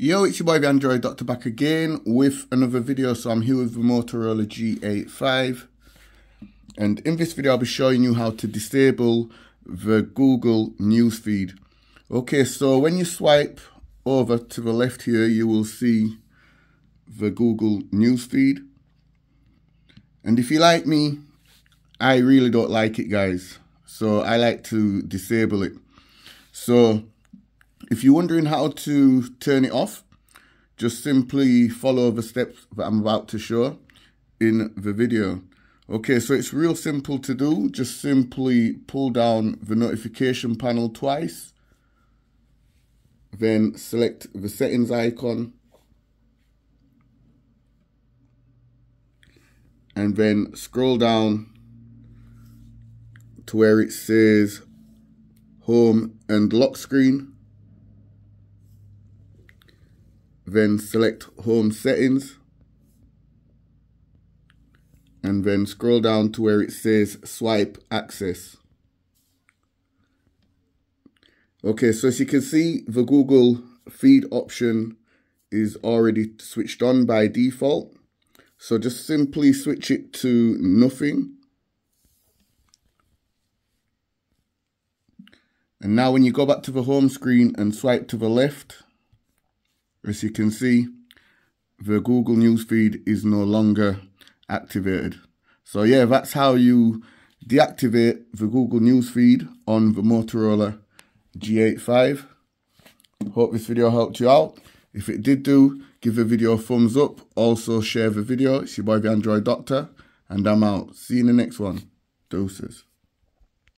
Yo, it's your boy the Android Doctor back again with another video. So I'm here with the Motorola G85 and in this video I'll be showing you how to disable the Google newsfeed. Okay, so when you swipe over to the left here, you will see the Google newsfeed. And if you like me, I really don't like it guys. So I like to disable it. So if you're wondering how to turn it off, just simply follow the steps that I'm about to show in the video. Okay, so it's real simple to do. Just simply pull down the notification panel twice. Then select the settings icon. And then scroll down to where it says home and lock screen. Then select home settings. And then scroll down to where it says swipe access. Okay, so as you can see, the Google feed option is already switched on by default. So just simply switch it to nothing. And now when you go back to the home screen and swipe to the left, as you can see, the Google Newsfeed is no longer activated. So yeah, that's how you deactivate the Google Newsfeed on the Motorola G85. Hope this video helped you out. If it did do, give the video a thumbs up. Also share the video. It's your boy the Android Doctor. And I'm out. See you in the next one. Doses.